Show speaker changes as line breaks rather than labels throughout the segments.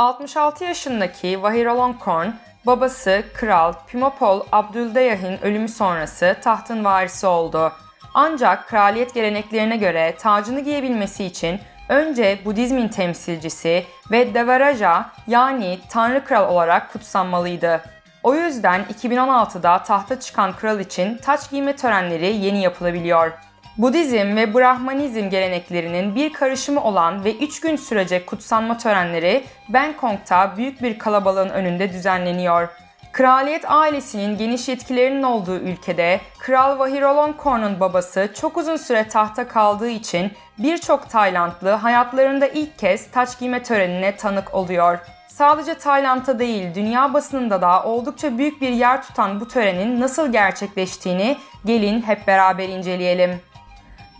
66 yaşındaki Vajiralongkorn, babası Kral Pimopol Abdüldeyahin ölümü sonrası tahtın varisi oldu. Ancak kraliyet geleneklerine göre tacını giyebilmesi için önce Budizmin temsilcisi ve Devaraja yani Tanrı Kral olarak kutsanmalıydı. O yüzden 2016'da tahta çıkan kral için taç giyme törenleri yeni yapılabiliyor. Budizm ve Brahmanizm geleneklerinin bir karışımı olan ve 3 gün sürecek kutsanma törenleri Bangkok'ta büyük bir kalabalığın önünde düzenleniyor. Kraliyet ailesinin geniş yetkilerinin olduğu ülkede Kral Vajiralongkorn'un babası çok uzun süre tahta kaldığı için birçok Taylandlı hayatlarında ilk kez taç giyme törenine tanık oluyor. Sadece Tayland'da değil, dünya basınında da oldukça büyük bir yer tutan bu törenin nasıl gerçekleştiğini gelin hep beraber inceleyelim.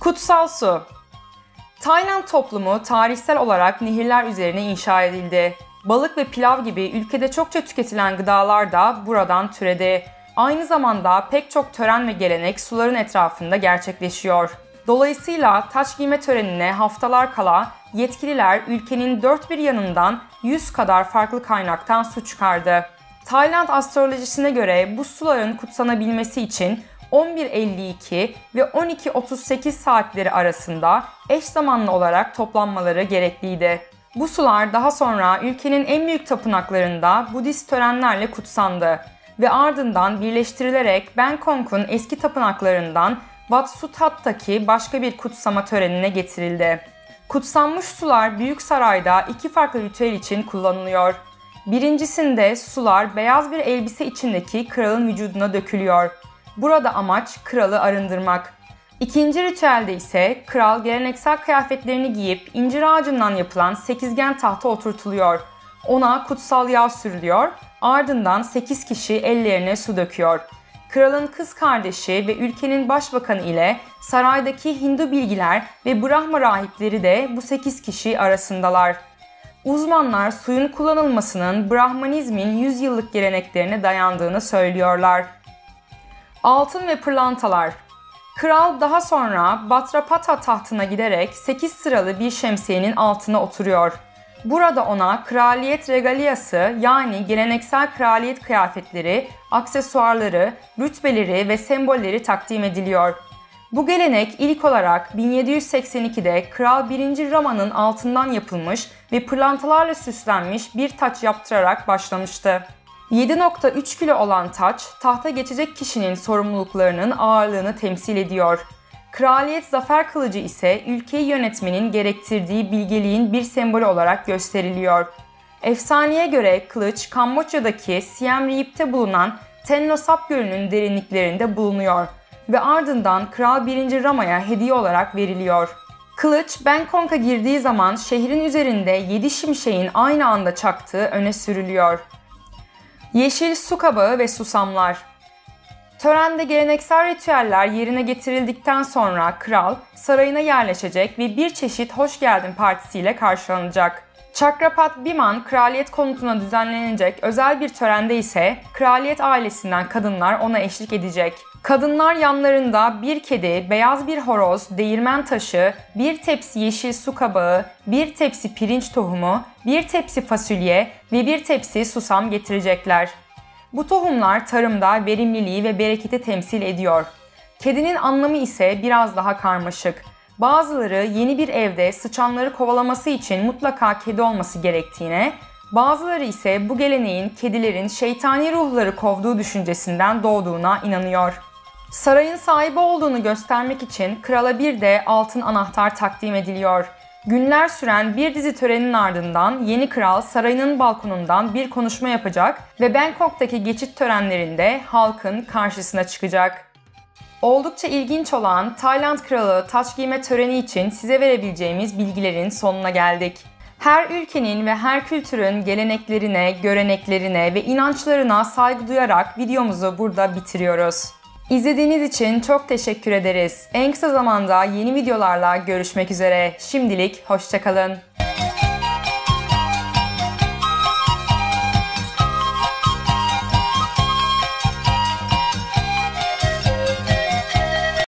Kutsal su Tayland toplumu tarihsel olarak nehirler üzerine inşa edildi. Balık ve pilav gibi ülkede çokça tüketilen gıdalar da buradan türedi. Aynı zamanda pek çok tören ve gelenek suların etrafında gerçekleşiyor. Dolayısıyla taç giyme törenine haftalar kala yetkililer ülkenin dört bir yanından 100 kadar farklı kaynaktan su çıkardı. Tayland astrolojisine göre bu suların kutsanabilmesi için 11.52 ve 12.38 saatleri arasında eş zamanlı olarak toplanmaları gerekliydi. Bu sular daha sonra ülkenin en büyük tapınaklarında Budist törenlerle kutsandı ve ardından birleştirilerek Bangkok'un eski tapınaklarından Wat Suthat'taki başka bir kutsama törenine getirildi. Kutsanmış sular Büyük Saray'da iki farklı ritüel için kullanılıyor. Birincisinde sular beyaz bir elbise içindeki kralın vücuduna dökülüyor. Burada amaç kralı arındırmak. İkinci ritüelde ise kral geleneksel kıyafetlerini giyip incir ağacından yapılan sekizgen tahta oturtuluyor. Ona kutsal yağ sürülüyor, ardından 8 kişi ellerine su döküyor. Kralın kız kardeşi ve ülkenin başbakanı ile saraydaki Hindu bilgiler ve Brahma rahipleri de bu 8 kişi arasındalar. Uzmanlar suyun kullanılmasının Brahmanizmin 100 yıllık geleneklerine dayandığını söylüyorlar. Altın ve pırlantalar Kral daha sonra Batrapata tahtına giderek 8 sıralı bir şemsiyenin altına oturuyor. Burada ona kraliyet regaliyası yani geleneksel kraliyet kıyafetleri, aksesuarları, rütbeleri ve sembolleri takdim ediliyor. Bu gelenek ilk olarak 1782'de Kral 1. Rama'nın altından yapılmış ve pırlantalarla süslenmiş bir taç yaptırarak başlamıştı. 7.3 kilo olan taç, tahta geçecek kişinin sorumluluklarının ağırlığını temsil ediyor. Kraliyet zafer kılıcı ise ülkeyi yönetmenin gerektirdiği bilgeliğin bir sembolü olarak gösteriliyor. Efsaneye göre kılıç Kamboçya'daki Siem Reap'te bulunan Tenno Sap Gölü'nün derinliklerinde bulunuyor ve ardından Kral 1. Rama'ya hediye olarak veriliyor. Kılıç Bangkok'a girdiği zaman şehrin üzerinde 7 şimşeğin aynı anda çaktığı öne sürülüyor. Yeşil su kabağı ve susamlar. Törende geleneksel ritüeller yerine getirildikten sonra kral sarayına yerleşecek ve bir çeşit hoş geldin partisiyle karşılanacak. Chakrapat Biman kraliyet konutuna düzenlenecek özel bir törende ise kraliyet ailesinden kadınlar ona eşlik edecek. Kadınlar yanlarında bir kedi, beyaz bir horoz, değirmen taşı, bir tepsi yeşil su kabağı, bir tepsi pirinç tohumu, bir tepsi fasulye ve bir tepsi susam getirecekler. Bu tohumlar tarımda verimliliği ve bereketi temsil ediyor. Kedinin anlamı ise biraz daha karmaşık. Bazıları yeni bir evde sıçanları kovalaması için mutlaka kedi olması gerektiğine, bazıları ise bu geleneğin kedilerin şeytani ruhları kovduğu düşüncesinden doğduğuna inanıyor. Sarayın sahibi olduğunu göstermek için krala bir de altın anahtar takdim ediliyor. Günler süren bir dizi törenin ardından yeni kral sarayının balkonundan bir konuşma yapacak ve Bangkok'taki geçit törenlerinde halkın karşısına çıkacak. Oldukça ilginç olan Tayland Kralı taç giyme töreni için size verebileceğimiz bilgilerin sonuna geldik. Her ülkenin ve her kültürün geleneklerine, göreneklerine ve inançlarına saygı duyarak videomuzu burada bitiriyoruz. İzlediğiniz için çok teşekkür ederiz. En kısa zamanda yeni videolarla görüşmek üzere. Şimdilik hoşçakalın.